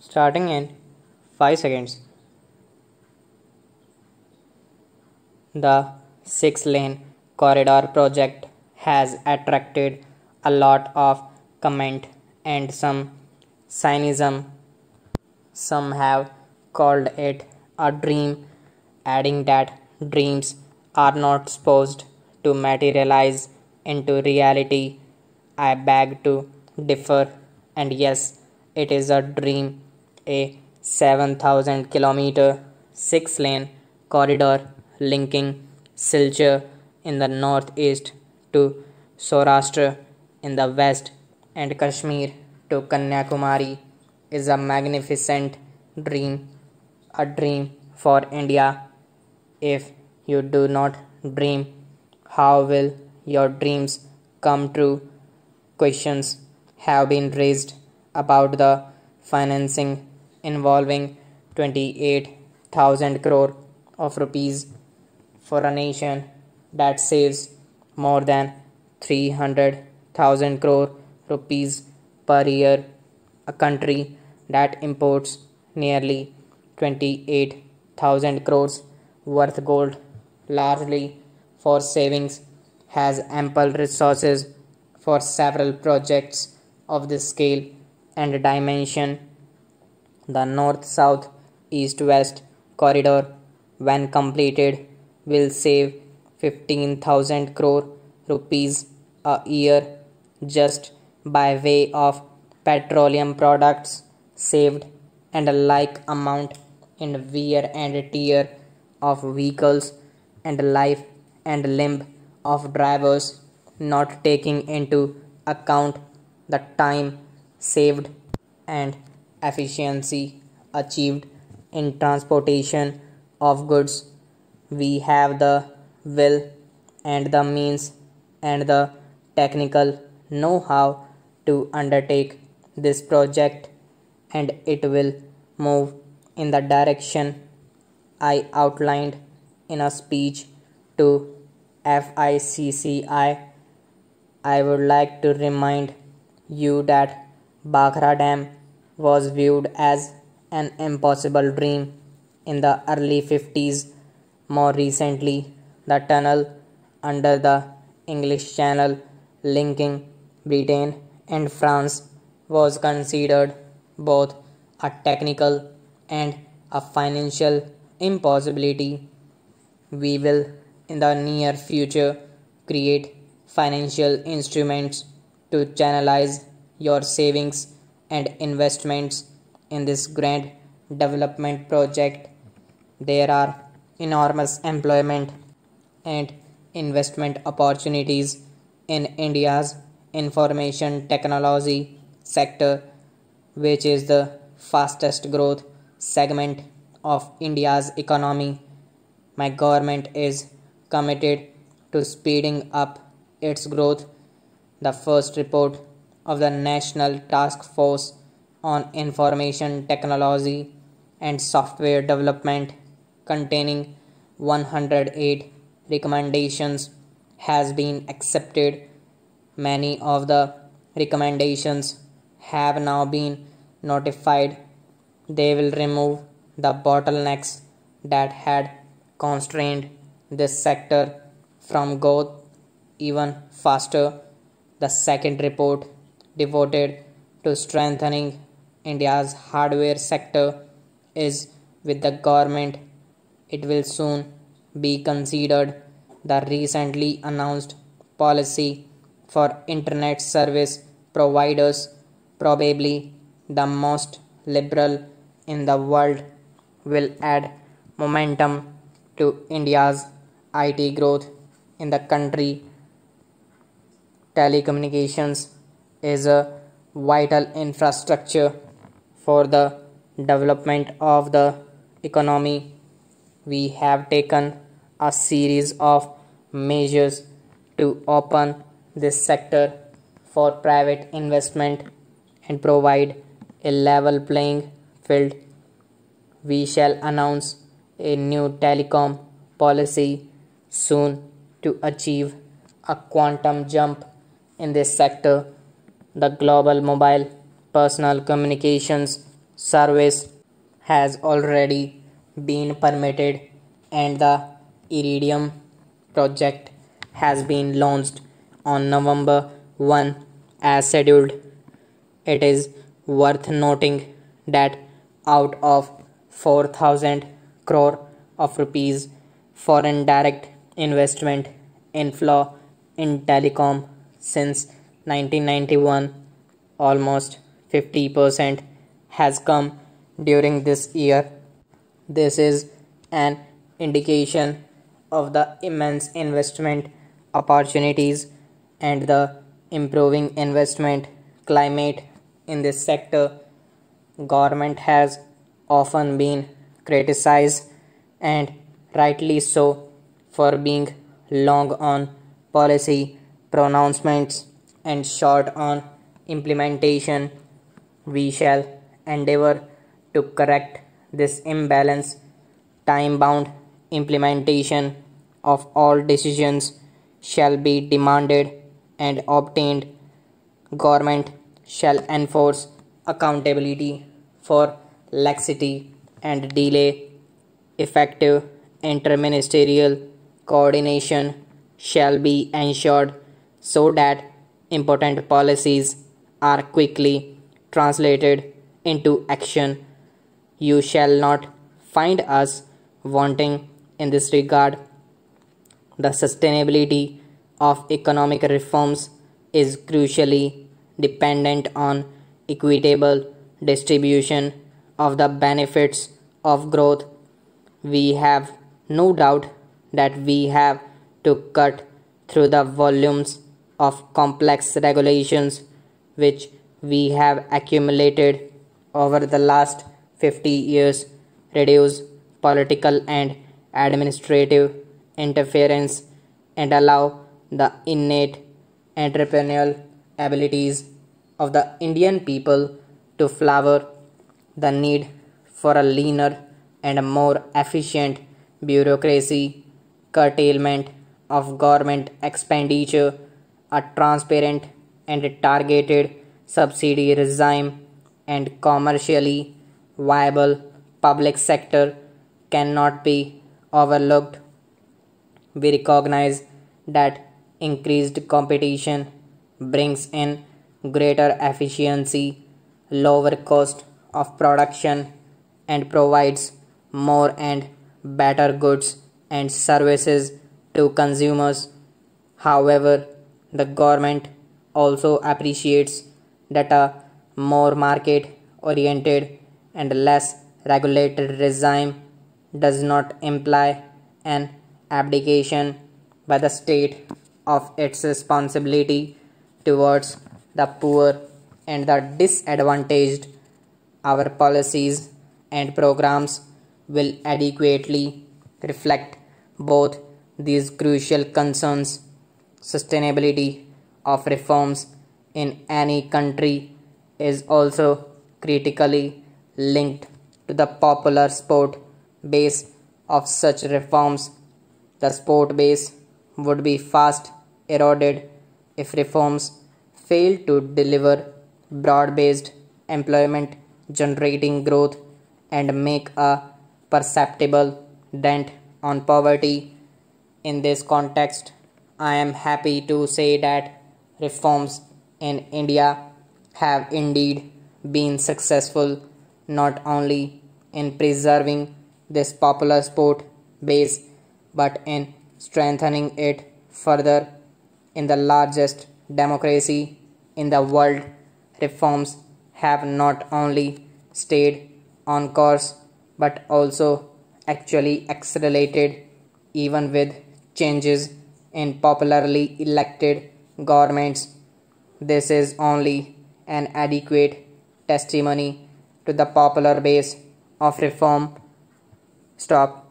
starting in 5 seconds. The 6 lane corridor project has attracted a lot of comment and some cynicism. Some have called it a dream, adding that dreams are not supposed to materialize into reality. I beg to differ, and yes, it is a dream, a 7000 kilometer 6 lane corridor linking Silchar in the northeast to Saurashtra in the west and Kashmir to Kanyakumari is a magnificent dream, a dream for India. If you do not dream, how will your dreams come true? Questions have been raised about the financing involving 28,000 crore of rupees for a nation that saves more than 300,000 crore rupees per year, a country that imports nearly 28,000 crores worth gold largely for savings has ample resources for several projects of this scale and dimension. The north south east west corridor, when completed, will save 15,000 crore rupees a year just by way of petroleum products saved and a like amount in wear and tear of vehicles and life and limb of drivers not taking into account the time saved and efficiency achieved in transportation of goods we have the will and the means and the technical know-how to undertake this project and it will move in the direction I outlined in a speech to FICCI. I would like to remind you that Bhakra Dam was viewed as an impossible dream in the early 50s. More recently, the tunnel under the English Channel linking Britain and France was considered both a technical and a financial impossibility. We will in the near future create financial instruments to channelize your savings and investments in this grand development project. There are enormous employment and investment opportunities in India's information technology sector, which is the fastest growth segment of India's economy. My government is committed to speeding up its growth. The first report of the National Task Force on Information Technology and Software Development, containing 108 recommendations, has been accepted. Many of the recommendations have now been notified. They will remove the bottlenecks that had constrained this sector from growth even faster. The second report devoted to strengthening India's hardware sector is with the government. It will soon be considered the recently announced policy for internet service providers, probably the most liberal in the world will add momentum to India's IT growth in the country. Telecommunications is a vital infrastructure for the development of the economy. We have taken a series of measures to open this sector for private investment and provide a level playing field we shall announce a new telecom policy soon to achieve a quantum jump in this sector. The global mobile personal communications service has already been permitted and the Iridium project has been launched on November 1 as scheduled. It is worth noting that out of 4000 crore of rupees foreign direct investment inflow in telecom since 1991 almost 50% has come during this year. This is an indication of the immense investment opportunities and the improving investment climate in this sector. Government has often been criticized and rightly so for being long on policy pronouncements and short on implementation we shall endeavor to correct this imbalance time bound implementation of all decisions shall be demanded and obtained. Government shall enforce accountability for laxity and delay effective interministerial coordination shall be ensured so that important policies are quickly translated into action you shall not find us wanting in this regard. The sustainability of economic reforms is crucially dependent on equitable distribution of the benefits of growth. We have no doubt that we have to cut through the volumes of complex regulations which we have accumulated over the last 50 years, reduce political and administrative interference and allow the innate entrepreneurial abilities of the Indian people to flower the need for a leaner and more efficient bureaucracy, curtailment of government expenditure, a transparent and targeted subsidy regime, and commercially viable public sector cannot be overlooked. We recognize that increased competition brings in greater efficiency, lower cost of production, and provides more and better goods and services to consumers. However, the government also appreciates that a more market oriented and less regulated regime does not imply an abdication by the state of its responsibility towards the poor and the disadvantaged. Our policies and programs will adequately reflect both these crucial concerns. Sustainability of reforms in any country is also critically linked to the popular sport base of such reforms, the sport base would be fast eroded if reforms fail to deliver broad based employment generating growth and make a perceptible dent on poverty. In this context, I am happy to say that reforms in India have indeed been successful not only in preserving this popular sport base but in strengthening it further in the largest democracy in the world. Reforms have not only stayed on course but also actually accelerated even with changes in popularly elected governments. This is only an adequate testimony to the popular base of reform. Stop